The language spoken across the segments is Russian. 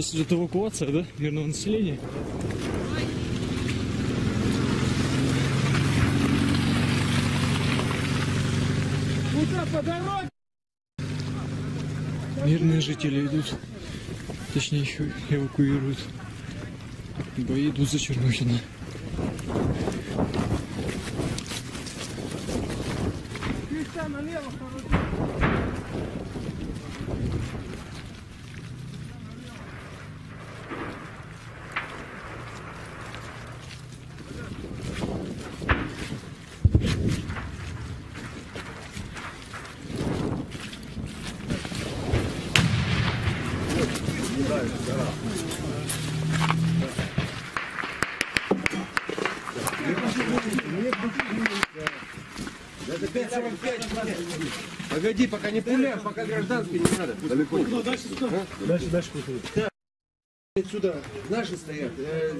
Сейчас идет эвакуация, да, мирного населения. Мирные жители идут, точнее их эвакуируют. Бои идут за Чернухина. Погоди, пока не пуляем, пока гражданский не надо. Далеко. Дальше, дальше Отсюда наши стоят. Э,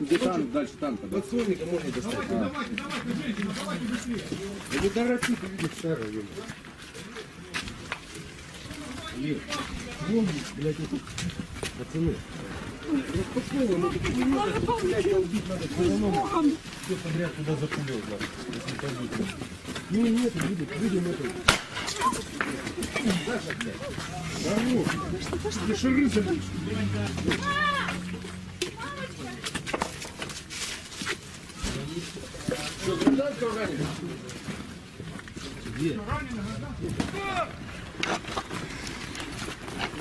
Где танк, дальше танк. да. подсольника можно достать. Да не торопи, ты видишь, старый. Ир, вон, блядь, вот тут, пацаны. Спокойно, ну, тут не тут, блядь, убить надо. Равно все подряд туда запулил, да, если повидно. Ну, нет, видит, видим это. Саша, блядь. Ну, ты шары забудь. Что, гражданского ранили? Где?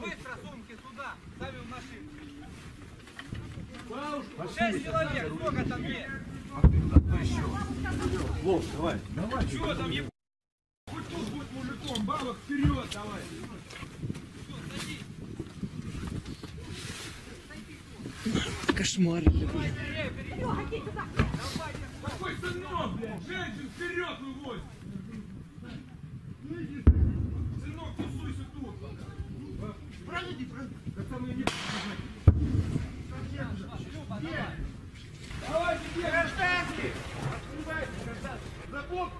Быстро сумки сюда, сами в машину. Шесть человек, сколько там есть? Вов, давай. Чего там еб... Хоть тут будь мужиком, бабок вперед давай. Кошмар. Какой сынок, блядь, женщин вперед вывозит. Сынок, тусуйся тут. Пройди, пройди. Да там и не... Давайте, гражданский! Закон